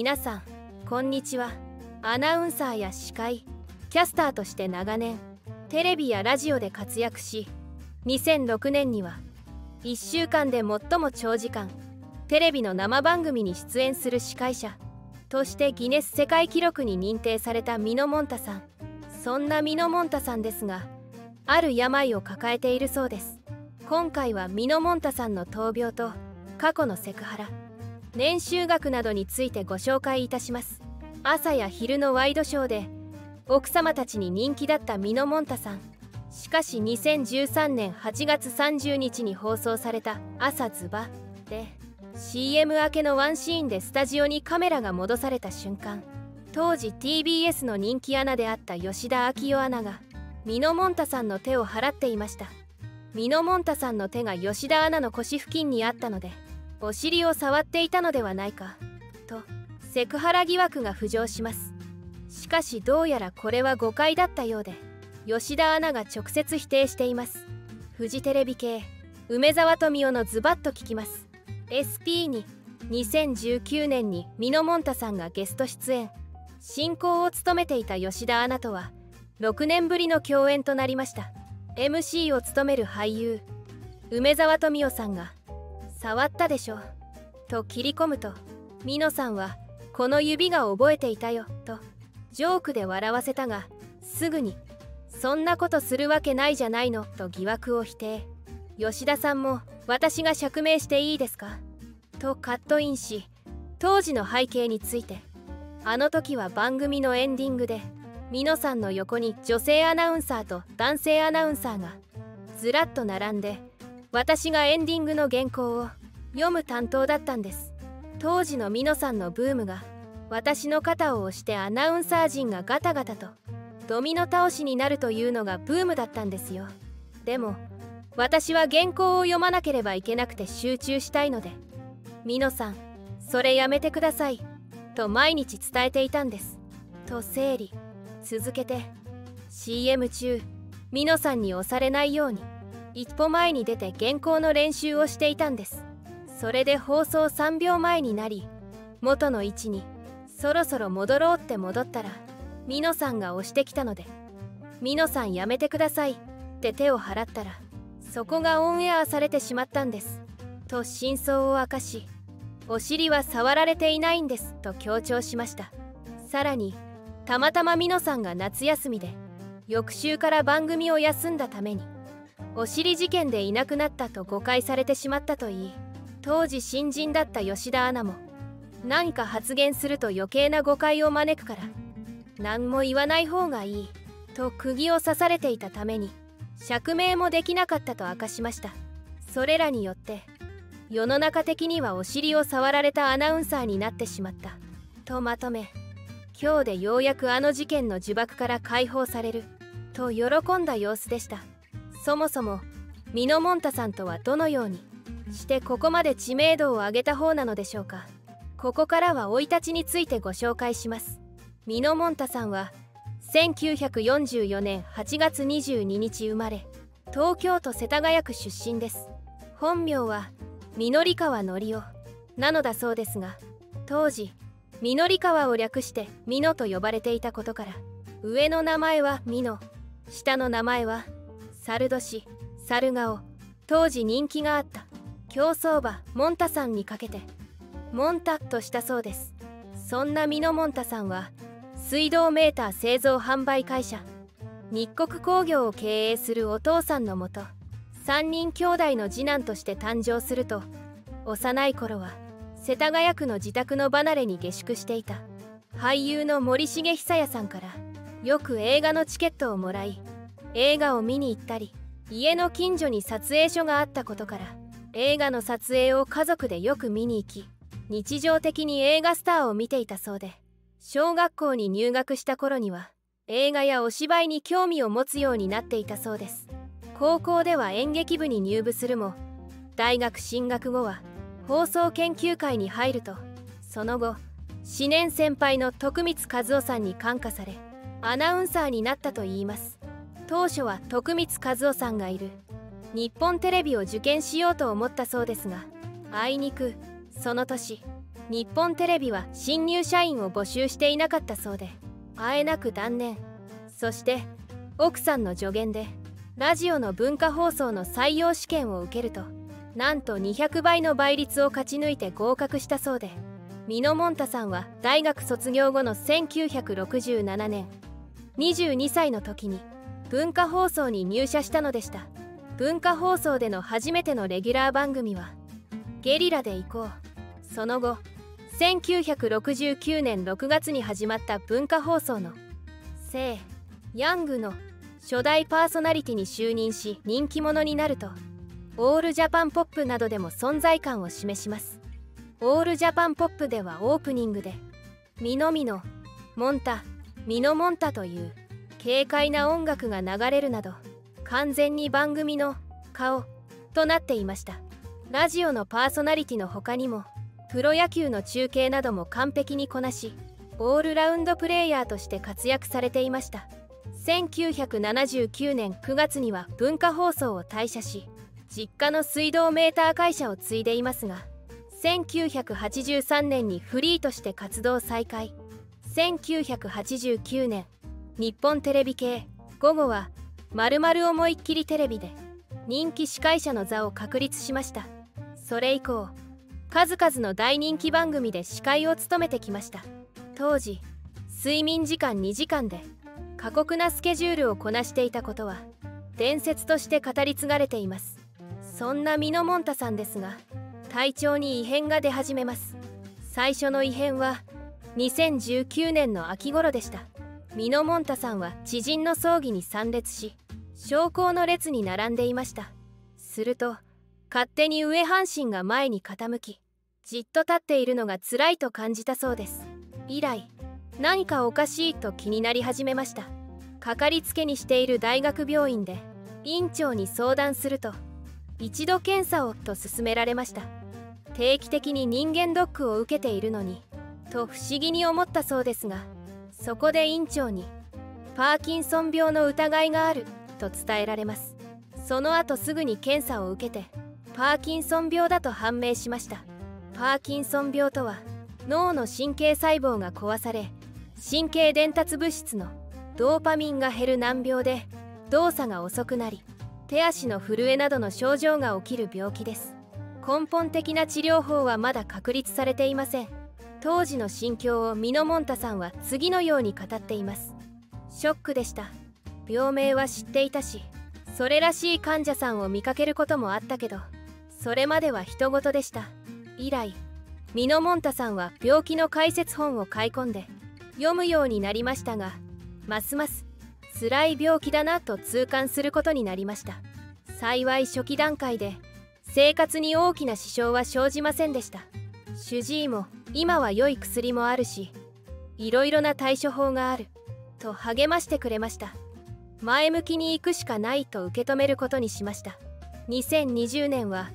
皆さんこんにちは。アナウンサーや司会キャスターとして長年テレビやラジオで活躍し2006年には1週間で最も長時間テレビの生番組に出演する司会者としてギネス世界記録に認定されたミノモンタさん。そんなミノモンタさんですがある病を抱えているそうです。今回はミノモンタさんの闘病と過去のセクハラ年収額などについてご紹介いたします。朝や昼のワイドショーで奥様たちに人気だったミノモンタさん。しかし2013年8月30日に放送された「朝ズバ」で CM 明けのワンシーンでスタジオにカメラが戻された瞬間当時 TBS の人気アナであった吉田昭代アナがミノモンタさんの手を払っていました。ミノモンタさんの手が吉田アナの腰付近にあったのでお尻を触っていたのではないか。とセクハラ疑惑が浮上します。しかしどうやらこれは誤解だったようで吉田アナが直接否定しています。フジテレビ系梅沢富美男のズバッと聞きます。SP に2019年にミノモンタさんがゲスト出演。進行を務めていた吉田アナとは6年ぶりの共演となりました。MC を務める俳優梅沢富美男さんが「触ったでしょ」と切り込むとミノさんは「この指が覚えていたよ」とジョークで笑わせたがすぐに「そんなことするわけないじゃないの」と疑惑を否定吉田さんも「私が釈明していいですか?」とカットインし当時の背景についてあの時は番組のエンディングでミノさんの横に女性アナウンサーと男性アナウンサーがずらっと並んで私がエンディングの原稿を読む担当だったんです。当時のミノさんのブームが私の肩を押してアナウンサー陣がガタガタとドミノ倒しになるというのがブームだったんですよ。でも私は原稿を読まなければいけなくて集中したいのでミノさんそれやめてくださいと毎日伝えていたんです。と整理続けて CM 中ミノさんに押されないように。一歩前に出て原稿の練習をしていたんです。それで放送3秒前になり元の位置にそろそろ戻ろうって戻ったらミノさんが押してきたので「ミノさんやめてください」って手を払ったらそこがオンエアされてしまったんですと真相を明かしお尻は触られていないんですと強調しました。さらにたまたまミノさんが夏休みで翌週から番組を休んだためにお尻事件でいなくなったと誤解されてしまったといい。当時新人だった吉田アナも何か発言すると余計な誤解を招くから何も言わない方がいいと釘を刺されていたために釈明もできなかったと明かしました。それらによって世の中的にはお尻を触られたアナウンサーになってしまった。とまとめ今日でようやくあの事件の呪縛から解放されると喜んだ様子でした。そもそもミノモンタさんとはどのようにしてここまで知名度を上げた方なのでしょうか。ここからは生い立ちについてご紹介します。ミノモンタさんは1944年8月22日生まれ東京都世田谷区出身です。本名は緑川則夫なのだそうですが当時緑川を略して美濃と呼ばれていたことから上の名前は美濃下の名前は猿年猿顔当時人気があった競走馬モンタさんにかけてモンタとしたそうです。そんなミノモンタさんは水道メーター製造販売会社日国工業を経営するお父さんのもと3人兄弟の次男として誕生すると幼い頃は世田谷区の自宅の離れに下宿していた俳優の森重久彌さんからよく映画のチケットをもらい映画を見に行ったり家の近所に撮影所があったことから映画の撮影を家族でよく見に行き日常的に映画スターを見ていたそうで小学校に入学した頃には映画やお芝居に興味を持つようになっていたそうです。高校では演劇部に入部するも大学進学後は放送研究会に入るとその後4年先輩の徳光和夫さんに感化されアナウンサーになったといいます。当初は徳光和夫さんがいる。日本テレビを受験しようと思ったそうですがあいにく。その年日本テレビは新入社員を募集していなかったそうであえなく断念。そして奥さんの助言でラジオの文化放送の採用試験を受けるとなんと200倍の倍率を勝ち抜いて合格したそうでミノモンタさんは大学卒業後の1967年22歳の時に文化放送に入社したのでした。文化放送での初めてのレギュラー番組は「ゲリラで行こう」その後1969年6月に始まった文化放送の「聖ヤング」の初代パーソナリティに就任し人気者になるとオールジャパンポップなどでも存在感を示します。オールジャパンポップではオープニングで「ミノミノモンタミノモンタ」という軽快な音楽が流れるなど完全に番組の顔となっていました。ラジオのパーソナリティの他にもプロ野球の中継なども完璧にこなしオールラウンドプレーヤーとして活躍されていました。1979年9月には文化放送を退社し実家の水道メーター会社を継いでいますが1983年にフリーとして活動再開。1989年日本テレビ系午後は「まる思いっきりテレビ」で人気司会者の座を確立しました。それ以降数々の大人気番組で司会を務めてきました。当時睡眠時間2時間で過酷なスケジュールをこなしていたことは伝説として語り継がれています。そんなミノモンタさんですが体調に異変が出始めます。最初の異変は2019年の秋頃でした。ミノモンタさんは知人の葬儀に参列し昇降の列に並んでいました。すると勝手に上半身が前に傾きじっと立っているのが辛いと感じたそうです。以来何かおかしいと気になり始めました。かかりつけにしている大学病院で院長に相談すると一度検査をと勧められました。定期的に人間ドックを受けているのにと不思議に思ったそうですがそこで院長にパーキンソン病の疑いがあると伝えられます。その後すぐに検査を受けてパーキンソン病だと判明しました。パーキンソン病とは脳の神経細胞が壊され神経伝達物質のドーパミンが減る難病で動作が遅くなり手足の震えなどの症状が起きる病気です。根本的な治療法はまだ確立されていません。当時の心境をミノモンタさんは次のように語っています。ショックでした。病名は知っていたしそれらしい患者さんを見かけることもあったけどそれまでは人事でした。以来ミノモンタさんは病気の解説本を買い込んで読むようになりましたがますます辛い病気だなと痛感することになりました。幸い初期段階で生活に大きな支障は生じませんでした。主治医も今は良い薬もあるしいろいろな対処法があると励ましてくれました。前向きに行くしかないと受け止めることにしました。2020年は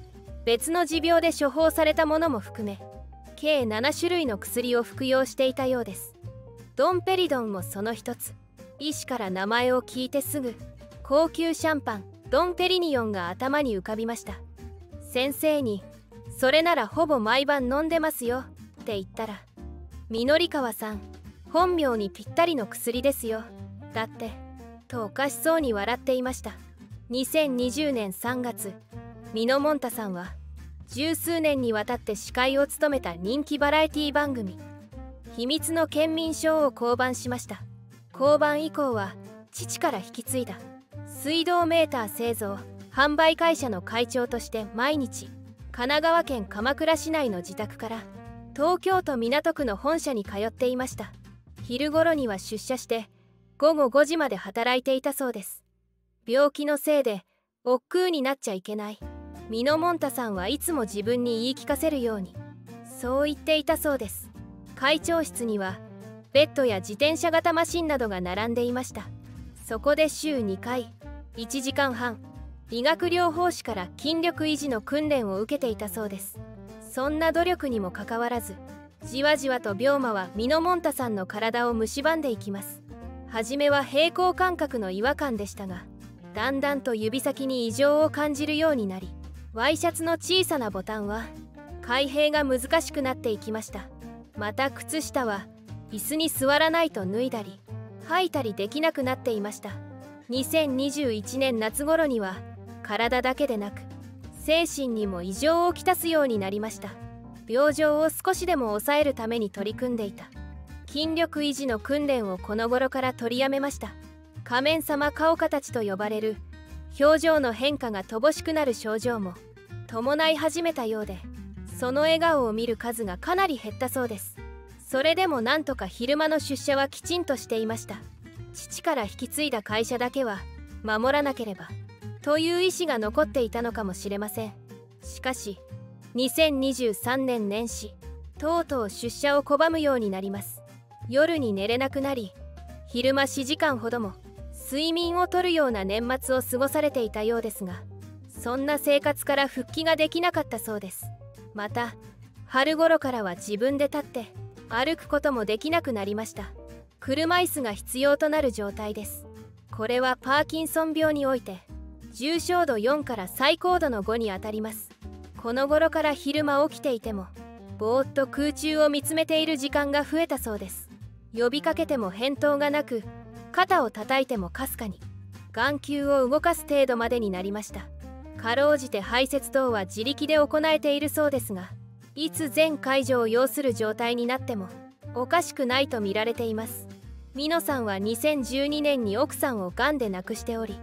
別の持病で処方されたものも含め計7種類の薬を服用していたようです。ドンペリドンもその一つ。医師から名前を聞いてすぐ高級シャンパンドンペリニオンが頭に浮かびました。先生に「それならほぼ毎晩飲んでますよ」って言ったら「緑川さん本名にぴったりの薬ですよ。だって」とおかしそうに笑っていました。2020年3月ミノモンタさんは十数年にわたって司会を務めた人気バラエティ番組秘密の県民賞を降板しました。降板以降は父から引き継いだ水道メーター製造販売会社の会長として毎日神奈川県鎌倉市内の自宅から東京都港区の本社に通っていました。昼頃には出社して午後5時まで働いていたそうです。病気のせいで億劫になっちゃいけない。ミノモンタさんはいつも自分に言い聞かせるように。そう言っていたそうです。会長室にはベッドや自転車型マシンなどが並んでいました。そこで週2回1時間半理学療法士から筋力維持の訓練を受けていたそうです。そんな努力にもかかわらずじわじわと病魔はミノモンタさんの体を蝕んでいきます。初めは平行感覚の違和感でしたがだんだんと指先に異常を感じるようになりワイシャツの小さなボタンは開閉が難しくなっていきました。また靴下は椅子に座らないと脱いだり履いたりできなくなっていました。2021年夏頃には体だけでなく精神にも異常をきたすようになりました。病状を少しでも抑えるために取り組んでいた。筋力維持の訓練をこの頃から取りやめました。仮面様顔形と呼ばれる。表情の変化が乏しくなる症状も。伴い始めたようで。その笑顔を見る数がかなり減ったそうです。それでもなんとか昼間の出社はきちんとしていました。父から引き継いだ会社だけは守らなければ。という意志が残っていたのかもしれません。しかし2023年年始とうとう出社を拒むようになります。夜に寝れなくなり昼間4時間ほども睡眠をとるような年末を過ごされていたようですがそんな生活から復帰ができなかったそうです。また春頃からは自分で立って歩くこともできなくなりました。車椅子が必要となる状態です。これはパーキンソン病において重症度4から最高度の5にあたります。この頃から昼間起きていてもぼーっと空中を見つめている時間が増えたそうです。呼びかけても返答がなく肩を叩いてもかすかに眼球を動かす程度までになりました。かろうじて排泄等は自力で行えているそうですがいつ全解除を要する状態になってもおかしくないと見られています。ミノさんは2012年に奥さんを癌で亡くしており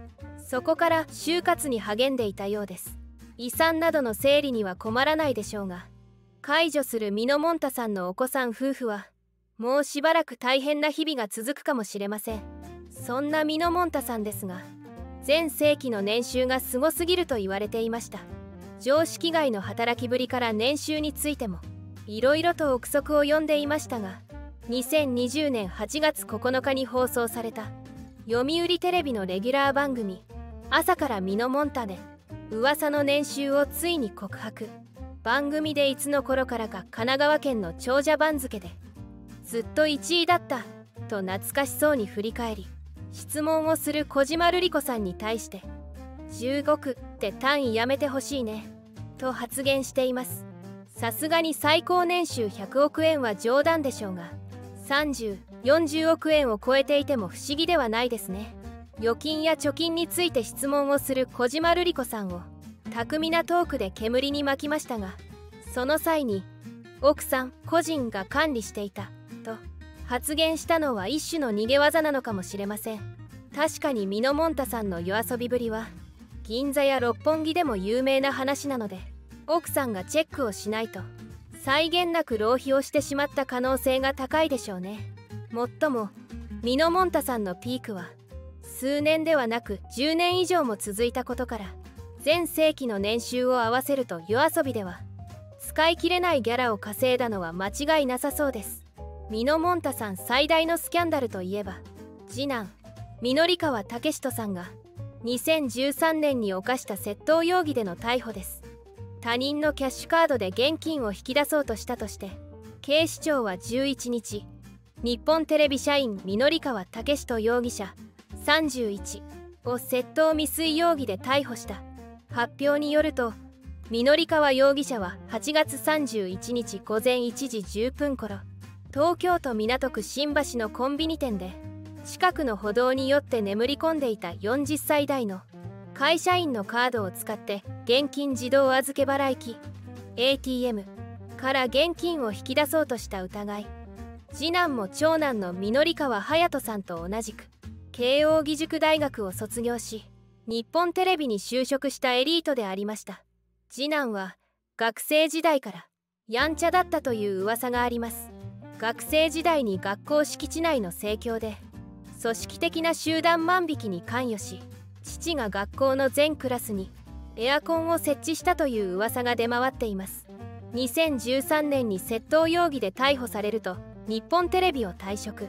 そこから就活に励んでいたようです。遺産などの整理には困らないでしょうが解除するミノモンタさんのお子さん夫婦はもうしばらく大変な日々が続くかもしれません。そんなミノモンタさんですが全盛期の年収がすごすぎると言われていました。常識外の働きぶりから年収についてもいろいろと憶測を呼んでいましたが2020年8月9日に放送された読売テレビのレギュラー番組「朝からミノモンタ」で噂の年収をついに告白。番組でいつの頃からか神奈川県の長者番付で。ずっと1位だった。と懐かしそうに振り返り。質問をする小島瑠璃子さんに対して。15区って単位やめてほしいね。と発言しています。さすがに最高年収100億円は冗談でしょうが。3040億円を超えていても不思議ではないですね。預金や貯金について質問をする小島瑠璃子さんを巧みなトークで煙に巻きましたがその際に奥さん個人が管理していたと発言したのは一種の逃げ技なのかもしれません。確かにミノモンタさんの夜遊びぶりは銀座や六本木でも有名な話なので奥さんがチェックをしないと際限なく浪費をしてしまった可能性が高いでしょうね。もっともミノモンタさんのピークは数年ではなく10年以上も続いたことから全盛期の年収を合わせると夜遊びでは使い切れないギャラを稼いだのは間違いなさそうです。ミノモンタさん最大のスキャンダルといえば次男緑川武人さんが2013年に犯した窃盗容疑での逮捕です。他人のキャッシュカードで現金を引き出そうとしたとして警視庁は11日日本テレビ社員緑川武人容疑者31を窃盗未遂容疑で逮捕した。発表によると緑川容疑者は8月31日午前1時10分頃東京都港区新橋のコンビニ店で近くの歩道によって眠り込んでいた40歳代の会社員のカードを使って現金自動預け払い機 ATM から現金を引き出そうとした疑い。次男も長男の緑川隼人さんと同じく慶應義塾大学を卒業し日本テレビに就職したエリートでありました。次男は学生時代からやんちゃだったという噂があります。学生時代に学校敷地内の盛況で組織的な集団万引きに関与し父が学校の全クラスにエアコンを設置したという噂が出回っています。2013年に窃盗容疑で逮捕されると日本テレビを退職。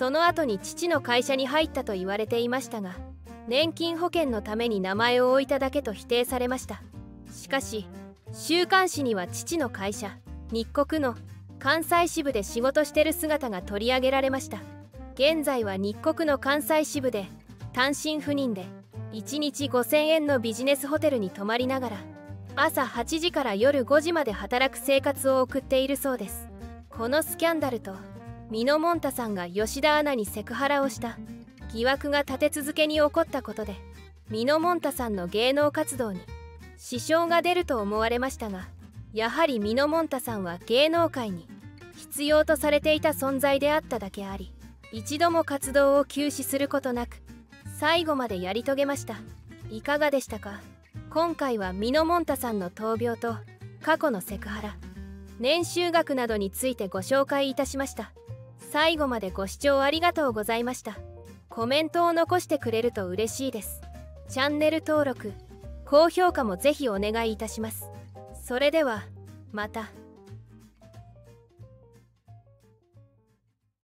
その後に父の会社に入ったと言われていましたが年金保険のために名前を置いただけと否定されました。しかし週刊誌には父の会社日国の関西支部で仕事してる姿が取り上げられました。現在は日国の関西支部で単身赴任で1日5000円のビジネスホテルに泊まりながら朝8時から夜5時まで働く生活を送っているそうです。このスキャンダルとミノモンタさんが吉田アナにセクハラをした。疑惑が立て続けに起こったことでミノモンタさんの芸能活動に支障が出ると思われましたがやはりミノモンタさんは芸能界に必要とされていた存在であっただけあり一度も活動を休止することなく最後までやり遂げました。いかがでしたか？今回はミノモンタさんの闘病と過去のセクハラ年収額などについてご紹介いたしました。最後までご視聴ありがとうございました。コメントを残してくれると嬉しいです。チャンネル登録高評価もぜひお願いいたします。それではまた。